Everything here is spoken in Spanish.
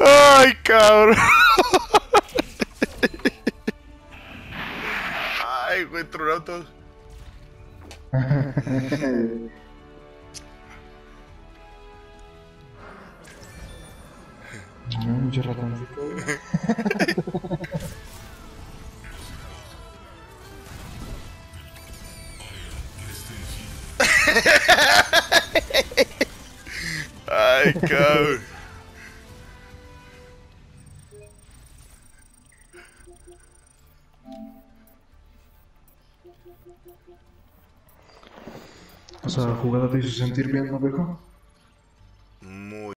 ¡Ay, cabrón! ¡Ay, güey, ratoncito. ¡Ay, cabrón! O sea, jugada te hizo sentir bien, ¿no, viejo?